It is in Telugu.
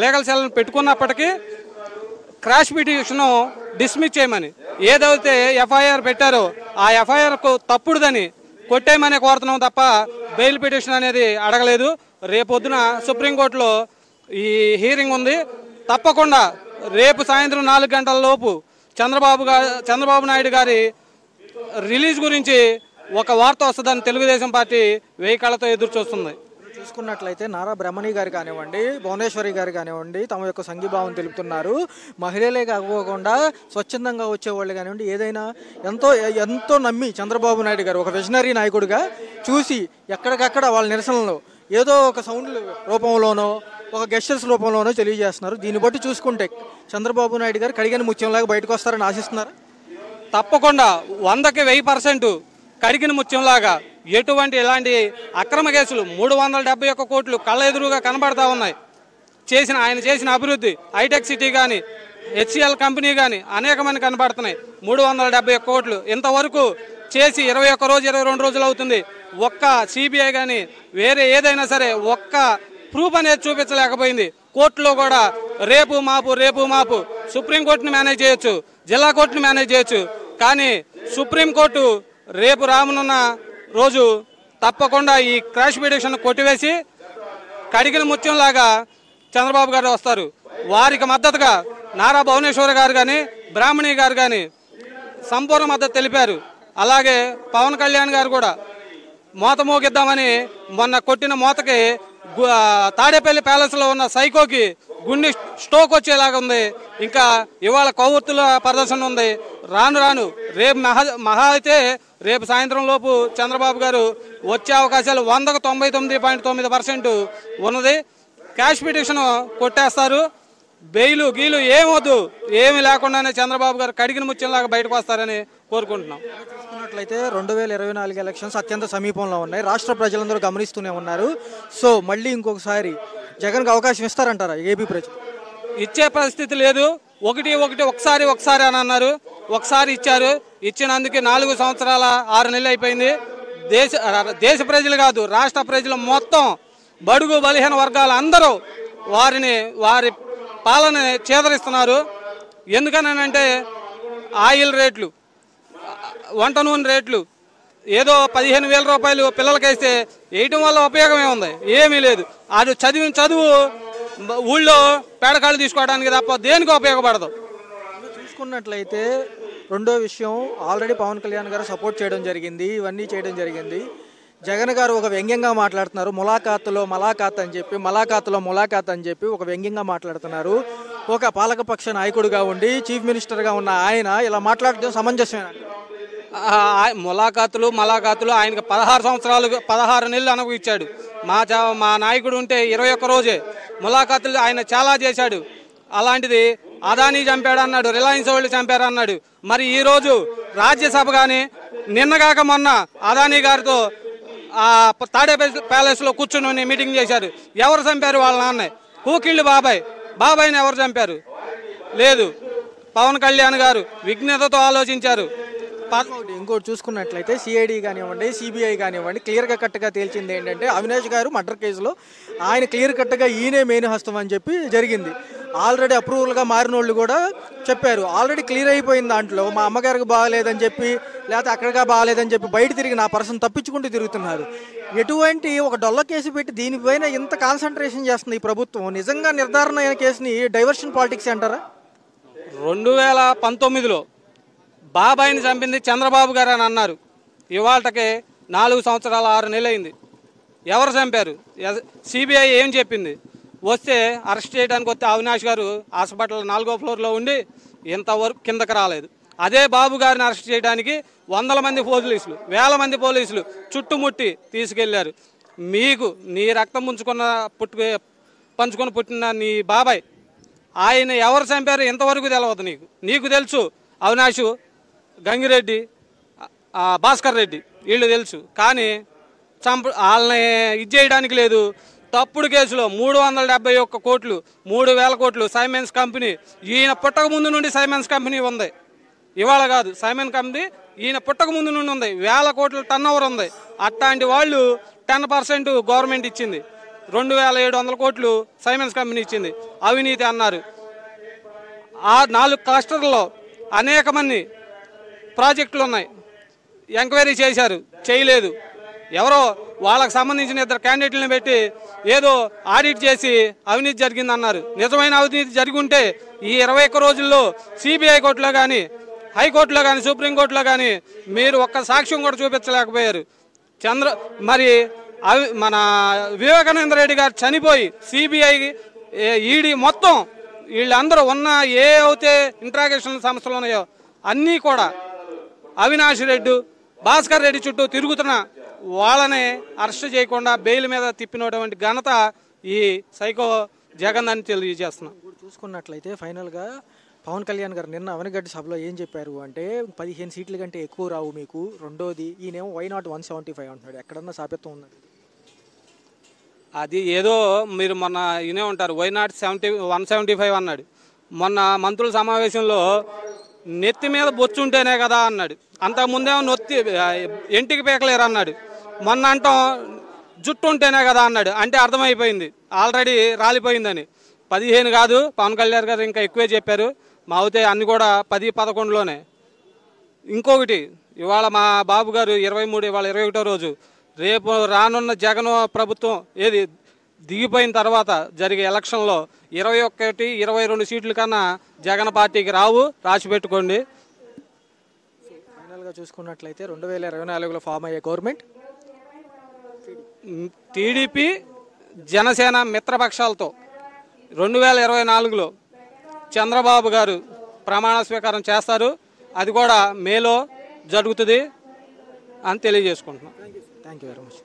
లీగల్ సెల్ని పెట్టుకున్నప్పటికీ క్రాష్ పిటిషన్ను డిస్మిస్ చేయమని. ఏదైతే ఎఫ్ఐఆర్ పెట్టారో ఆ ఎఫ్ఐఆర్కు తప్పుడుదని కొట్టేయమని కోరుతున్నాం తప్ప బెయిల్ పిటిషన్ అనేది అడగలేదు. రేపొద్దున సుప్రీంకోర్టులో ఈ హీరింగ్ ఉంది. తప్పకుండా రేపు సాయంత్రం నాలుగు గంటల లోపు చంద్రబాబు చంద్రబాబు నాయుడు గారి రిలీజ్ గురించి ఒక వార్త వస్తుందని తెలుగుదేశం పార్టీ వెయ్యి కళ్ళతో ఎదురు చూస్తుంది. చూసుకున్నట్లయితే నారా బ్రహ్మణి గారు కానివ్వండి భువనేశ్వరి గారు కానివ్వండి తమ యొక్క సంఘీభావం తెలుపుతున్నారు. మహిళలే కాకపోకుండా స్వచ్ఛందంగా వచ్చేవాళ్ళు కానివ్వండి ఏదైనా ఎంతో ఎంతో నమ్మి చంద్రబాబు నాయుడు గారు ఒక విజనరీ నాయకుడిగా చూసి ఎక్కడికక్కడ వాళ్ళ నిరసనలో ఏదో ఒక సౌండ్ రూపంలోనో ఒక గెస్టర్స్ రూపంలోనో తెలియజేస్తున్నారు. దీన్ని బట్టి చూసుకుంటే చంద్రబాబు నాయుడు గారు కడిగిన ముత్యంలాగా బయటకు వస్తారని ఆశిస్తున్నారు? తప్పకుండా వందకి వెయ్యి పర్సెంట్ కడిగిన ముత్యంలాగా ఎటువంటి ఇలాంటి అక్రమ కేసులు మూడు వందల డెబ్బై ఒక్క కోట్లు కళ్ళ ఎదురుగా కనబడతా ఉన్నాయి. చేసిన ఆయన చేసిన అభివృద్ధి హైటెక్ సిటీ కానీ హెచ్సిఎల్ కంపెనీ కానీ అనేకమైన కనబడుతున్నాయి. మూడు వందల డెబ్బై ఒక్క కోట్లు. ఇంతవరకు చేసి ఇరవై ఒక్క రోజు ఇరవై రెండు రోజులు అవుతుంది. ఒక్క సిబిఐ కానీ వేరే ఏదైనా సరే ఒక్క ప్రూఫ్ అనేది చూపించలేకపోయింది. కోర్టులో కూడా రేపు మాపు రేపు మాపు. సుప్రీంకోర్టును మేనేజ్ చేయొచ్చు జిల్లా కోర్టును మేనేజ్ చేయొచ్చు. కానీ సుప్రీంకోర్టు రేపు రానున్న రోజు తప్పకుండా ఈ క్రాష్ పిటిషన్ కొట్టివేసి కడిగిన ముత్యంలాగా చంద్రబాబు గారు వస్తారు. వారికి మద్దతుగా నారా భువనేశ్వర్ గారు కానీ బ్రాహ్మణి గారు కానీ సంపూర్ణ మద్దతు తెలిపారు. అలాగే పవన్ కళ్యాణ్ గారు కూడా మోత మోగిద్దామని మొన్న కొట్టిన మోతకి తాడేపల్లి ప్యాలెస్లో ఉన్న సైకోకి గుండె స్టోక్ వచ్చేలాగా ఉంది. ఇంకా ఇవాళ కొవ్వొత్తుల ప్రదర్శన ఉంది. రాను రాను రేపు మహా మహా అయితే రేపు సాయంత్రం లోపు చంద్రబాబు గారు వచ్చే అవకాశాలు వందకు తొంభై తొమ్మిది పాయింట్ తొమ్మిది పర్సెంట్ ఉన్నది. క్యాష్ పిటిషన్ కొట్టేస్తారు. బెయిలు గీలు ఏమొద్దు. ఏమి లేకుండానే చంద్రబాబు గారు కడిగిన ముత్యంలాగా బయటకు వస్తారని కోరుకుంటున్నాం. చూసుకున్నట్లయితే రెండు వేల ఇరవై నాలుగు ఎలక్షన్స్ అత్యంత సమీపంలో ఉన్నాయి. రాష్ట్ర ప్రజలందరూ గమనిస్తూనే ఉన్నారు. సో మళ్ళీ ఇంకొకసారి జగన్కి అవకాశం ఇస్తారంటారా ఏపీ ప్రజలు? ఇచ్చే పరిస్థితి లేదు. ఒకటి ఒకటి ఒకసారి ఒకసారి అని అన్నారు. ఒకసారి ఇచ్చారు. ఇచ్చినందుకు నాలుగు సంవత్సరాల ఆరు నెలలు అయిపోయింది. దేశ దేశ ప్రజలు కాదు రాష్ట్ర ప్రజలు మొత్తం బడుగు బలహీన వర్గాలు అందరూ వారిని వారి పాలన చేదరిస్తున్నారు. ఎందుకనంటే ఆయిల్ రేట్లు వంట నూనె రేట్లు ఏదో పదిహేను వేల రూపాయలు పిల్లలకి వేస్తే వేయటం వల్ల ఉపయోగమే ఉంది. ఏమీ లేదు. అది చదివిన చదువు ఊళ్ళో పేడకాళ్ళు తీసుకోవడానికి తప్ప దేనికి ఉపయోగపడదు. చూసుకున్నట్లయితే రెండో విషయం ఆల్రెడీ పవన్ కళ్యాణ్ గారు సపోర్ట్ చేయడం జరిగింది ఇవన్నీ చేయడం జరిగింది. జగన్ గారు ఒక వ్యంగ్యంగా మాట్లాడుతున్నారు. ములాఖాతులో మలాఖాత్ అని చెప్పి మలాఖాతులో ములాఖాత్ అని చెప్పి ఒక వ్యంగ్యంగా మాట్లాడుతున్నారు. ఒక పాలకపక్ష నాయకుడిగా ఉండి చీఫ్ మినిస్టర్గా ఉన్న ఆయన ఇలా మాట్లాడటం సమంజసమే ములాఖాతులు మలాఖాతులు ఆయనకు పదహారు సంవత్సరాలు పదహారు నెలలు అనుభవించాడు. మా మా నాయకుడు ఉంటే ఇరవై ఒక్క రోజే ములాఖాతులు ఆయన చాలా చేశాడు. అలాంటిది అదానీ చంపాడు అన్నాడు రిలయన్స్ వాళ్ళు చంపారు అన్నాడు. మరి ఈరోజు రాజ్యసభ కానీ నిన్నగాక మొన్న అదానీ గారితో తాడే ప్యాలెస్లో కూర్చుని మీటింగ్ చేశారు. ఎవరు చంపారు వాళ్ళ నాన్న? కూకిళ్ళు బాబాయ్. బాబాయ్ని ఎవరు చంపారు? లేదు. పవన్ కళ్యాణ్ గారు విఘ్నతతో ఆలోచించారు. ఇంకోటి ఇంకోటి చూసుకున్నట్లయితే సిఐడి కానివ్వండి సిబిఐ కానివ్వండి క్లియర్గా కట్గా తేల్చింది ఏంటంటే అవినాష్ గారు మర్డర్ కేసులో ఆయన క్లియర్ కట్గా ఈయనే మెయిన్ హస్తం అని చెప్పి జరిగింది. ఆల్రెడీ అప్రూవల్గా మారిన వాళ్ళు కూడా చెప్పారు. ఆల్రెడీ క్లియర్ అయిపోయింది దాంట్లో మా అమ్మగారికి బాగాలేదని చెప్పి లేకపోతే అక్కడిగా బాగాలేదని చెప్పి బయట తిరిగి నా పర్సన్ తప్పించుకుంటూ తిరుగుతున్నారు. ఎటువంటి ఒక డొల్ల కేసు పెట్టి దీనిపైన ఇంత కాన్సన్ట్రేషన్ చేస్తుంది ఈ ప్రభుత్వం? నిజంగా నిర్ధారణ అయిన కేసుని డైవర్షన్ పాలిటిక్స్ అంటారా? రెండు వేల పంతొమ్మిదిలో బాబాయిని చంపింది చంద్రబాబు గారు అని అన్నారు. ఇవాళకి నాలుగు సంవత్సరాల ఆరు నెలలైంది. ఎవరు చంపారు? సిబిఐ ఏం చెప్పింది? వస్తే అరెస్ట్ చేయడానికి వస్తే అవినాష్ గారు హాస్పిటల్ నాలుగో ఫ్లోర్లో ఉండి ఇంతవరకు కిందకి రాలేదు. అదే బాబు గారిని అరెస్ట్ చేయడానికి వందల మంది పోలీసులు వేల మంది పోలీసులు చుట్టుముట్టి తీసుకెళ్ళారు. మీకు నీ రక్తం ముంచుకున్న పుట్టు పంచుకొని పుట్టిన నీ బాబాయ్ ఆయన ఎవరు చంపారు ఇంతవరకు తెలియదు నీకు. నీకు తెలుసు అవినాష్ గంగిరెడ్డి భాస్కర్ రెడ్డి వీళ్ళు తెలుసు. కానీ చంప వాళ్ళని ఇది చేయడానికి లేదు. తప్పుడు కేసులో మూడు వందల డెబ్బై ఒక్క కోట్లు మూడు వేల కోట్లు సైమెన్స్ కంపెనీ ఈయన పుట్టక ముందు నుండి సైమెన్స్ కంపెనీ ఉంది. ఇవాళ కాదు సైమెన్ కంపెనీ ఈయన పుట్టక ముందు నుండి ఉంది. వేల కోట్ల టర్న్ ఓవర్ ఉంది. అట్లాంటి వాళ్ళు టెన్ పర్సెంట్ గవర్నమెంట్ ఇచ్చింది. రెండు వేల ఏడు వందల కోట్లు సైమెన్స్ కంపెనీ ఇచ్చింది. అవినీతి అన్నారు. ఆ నాలుగు క్లస్టర్లో అనేక మంది ప్రాజెక్టులు ఉన్నాయి ఎంక్వైరీ చేశారు. చేయలేదు. ఎవరో వాళ్ళకి సంబంధించిన ఇద్దరు క్యాండిడేట్లను పెట్టి ఏదో ఆడిట్ చేసి అవినీతి జరిగిందన్నారు. నిజమైన అవినీతి జరిగి ఉంటే ఈ ఇరవై ఒక్క రోజుల్లో సిబిఐ కోర్టులో కానీ హైకోర్టులో కానీ సుప్రీంకోర్టులో కానీ మీరు ఒక్క సాక్ష్యం కూడా చూపించలేకపోయారు. చంద్ర మరి అవి మన వివేకానంద రెడ్డి గారు చనిపోయి సిబిఐ ఈడీ మొత్తం వీళ్ళందరూ ఉన్న ఏ అయితే ఇంట్రాగేషన్ సంస్థలు ఉన్నాయో అన్నీ కూడా అవినాష్ రెడ్డి భాస్కర్ రెడ్డి చుట్టూ తిరుగుతున్న వాళ్ళని అరెస్ట్ చేయకుండా బెయిల్ మీద తిప్పినటువంటి ఘనత ఈ సైకో జగన్ అని తెలియజేస్తున్నాం. ఇప్పుడు చూసుకున్నట్లయితే ఫైనల్గా పవన్ కళ్యాణ్ గారు నిన్న అవనగడ్డి సభలో ఏం చెప్పారు అంటే పదిహేను సీట్ల కంటే ఎక్కువ రావు మీకు రెండోది ఈయనేమో why not one seventy five అంటున్నాడు. ఎక్కడన్నా సాపెత్తం ఉన్నది అది ఏదో మీరు మొన్న వినే ఉంటారు why not seventy one seventy five అన్నాడు. మొన్న మంత్రుల సమావేశంలో నెత్తి మీద బొచ్చు ఉంటేనే కదా అన్నాడు. అంతకుముందేమో నొత్తి ఎంటికి పీకలేరు అన్నాడు. మొన్న అంటాం జుట్టు ఉంటేనే కదా అన్నాడు. అంటే అర్థమైపోయింది. ఆల్రెడీ రాలిపోయిందని. పదిహేను కాదు పవన్ కళ్యాణ్ గారు ఇంకా ఎక్కువే చెప్పారు. మా అవుతే అన్ని కూడా పది పదకొండులోనే. ఇంకొకటి ఇవాళ మా బాబు గారు ఇరవై మూడు ఇవాళ ఇరవై ఒకటో రోజు. రేపు రానున్న జగన్ ప్రభుత్వం ఏది? దిగిపోయిన తర్వాత జరిగే ఎలక్షన్లో ఇరవై ఒకటి ఇరవై రెండు సీట్ల కన్నా జగన్ పార్టీకి రావు రాసి పెట్టుకోండి. ఫైనల్గా చూసుకున్నట్లయితే రెండు వేల ఇరవై నాలుగులో ఫామ్ అయ్యే గవర్నమెంట్? టీడీపీ జనసేన మిత్రపక్షాలతో రెండు వేల ఇరవై నాలుగులో చంద్రబాబు గారు ప్రమాణ స్వీకారం చేస్తారు. అది కూడా మేలో జరుగుతుంది అని తెలియజేసుకుంటున్నాం. Thank you very much